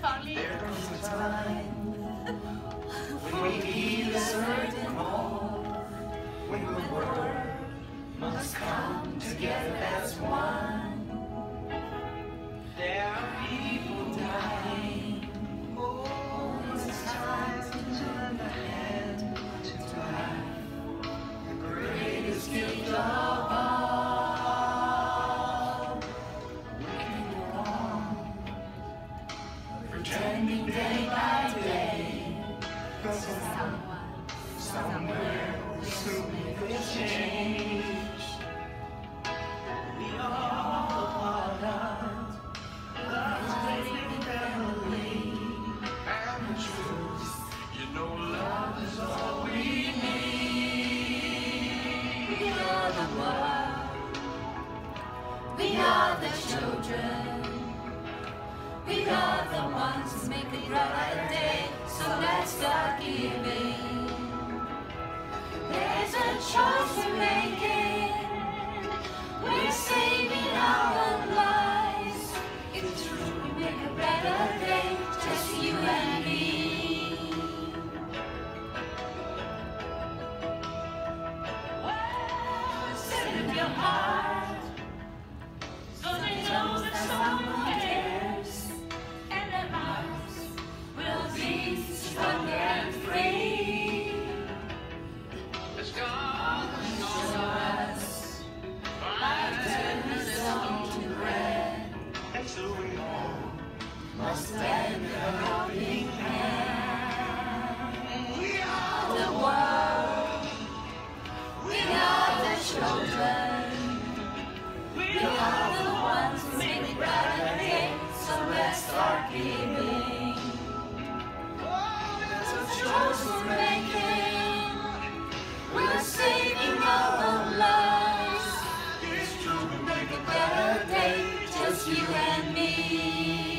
funny. There comes a time when we need a certain more, when the world must come together as one. There are people dying. Oh, it's time to turn the hand to life. The greatest gift of pretending day by day. Cause someone, somewhere will soon make a change. We all part of God's great family. And the truth, you know love is all we need. We are the world. We are the children. We are the ones who make a brighter day. So let's start giving. There's a choice we're making. We're saving our own lives. It's true, we make a better day. Just you and me. In your heart. And we all Must lend a helping hand. we are The world, we are the children. We are the ones who make brighter day. So let's start giving. There's a choice we're making. We're saving our own lives. It's true, we make A better day, just you and me.